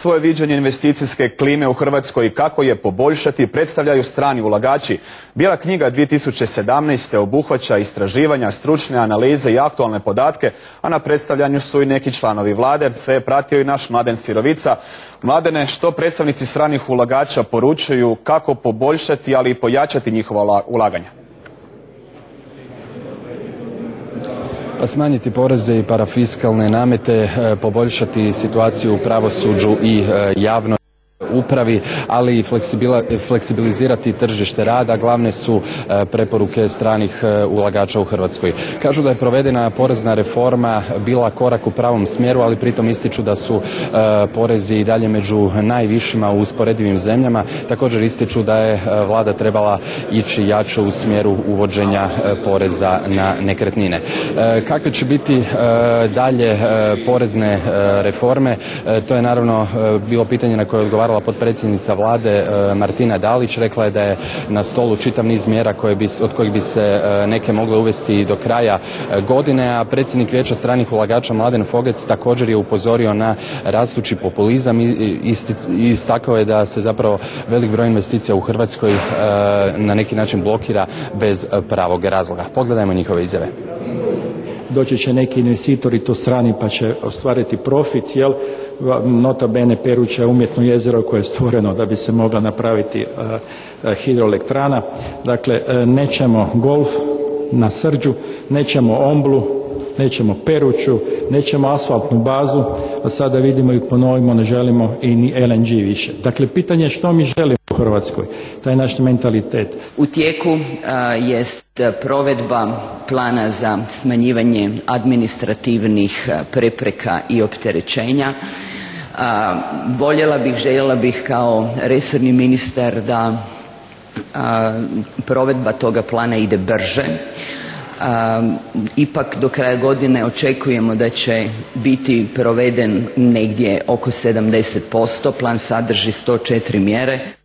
Svoje viđenje investicijske klime u Hrvatskoj i kako je poboljšati predstavljaju strani ulagači. Bijela knjiga 2017. obuhvaća istraživanja, stručne analize i aktualne podatke, a na predstavljanju su i neki članovi vlade. Sve je pratio i naš Mladen Sirovica. Mladene, što predstavnici stranih ulagača poručuju kako poboljšati, ali i pojačati njihova ulaganja? Pa smanjiti poreze i parafiskalne namete, e, poboljšati situaciju u pravosuđu i e, javno upravi, ali i fleksibilizirati tržište rada glavne su e, preporuke stranih e, ulagača u Hrvatskoj. Kažu da je provedena porezna reforma bila korak u pravom smjeru, ali pritom ističu da su e, porezi i dalje među najvišima u usporedivim zemljama. Također ističu da je vlada trebala ići jače u smjeru uvođenja poreza na nekretnine. Kakve će biti dalje porezne reforme? To je naravno bilo pitanje na koje je odgovarala potpredsjednica vlade e, Martina Dalić rekla je da je na stolu čitav niz mjera koje bi, od kojih bi se e, neke mogle uvesti do kraja e, godine, a predsjednik vijeća stranih ulagača Mladen Fogec također je upozorio na rastući populizam i istakao je da se zapravo velik broj investicija u Hrvatskoj na neki način blokira bez pravog razloga. Pogledajmo njihove izjave doći će neki investitori to strani pa će ostvariti profit, jel? Nota bene Peruća je umjetno jezero koje je stvoreno da bi se mogla napraviti hidroelektrana. Dakle, e, nećemo golf na Srđu, nećemo Omblu, nećemo Peruću, nećemo asfaltnu bazu, a sada vidimo i ponovimo ne želimo i ni LNG više. Dakle, pitanje je što mi želimo Hrvatskoj, taj naš mentalitet. U tijeku jest provedba plana za smanjivanje administrativnih prepreka i opterećenja. Voljela bih, željela bih kao resorni ministar da provedba toga plana ide brže. Ipak do kraja godine očekujemo da će biti proveden negdje oko 70%. Plan sadrži 104 mjere.